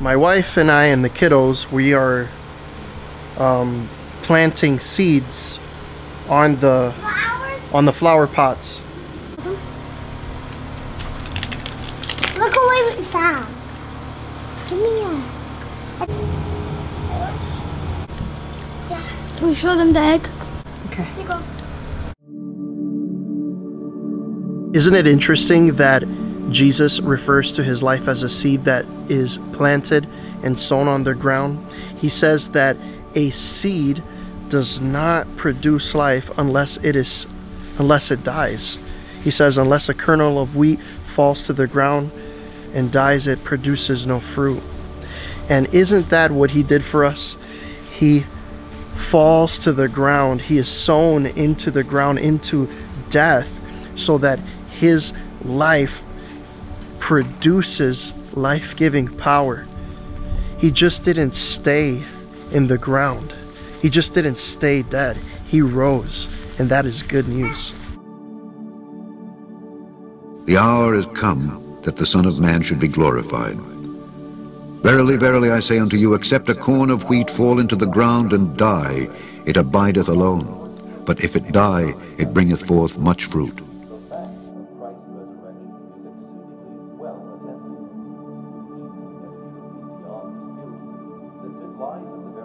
my wife and I and the kiddos, we are um, planting seeds on the Flowers? on the flower pots. Look what we found. Give me a. Yeah, Can we show them the egg? Okay. here you go. Isn't it interesting that Jesus refers to his life as a seed that is planted and sown on the ground? He says that a seed does not produce life unless it is unless it dies. He says unless a kernel of wheat falls to the ground and dies it produces no fruit. And isn't that what he did for us? He falls to the ground. He is sown into the ground into death so that his life produces life-giving power. He just didn't stay in the ground. He just didn't stay dead. He rose, and that is good news. The hour is come that the Son of Man should be glorified. Verily, verily, I say unto you, except a corn of wheat fall into the ground and die, it abideth alone. But if it die, it bringeth forth much fruit. Well attested. John's view that this lies in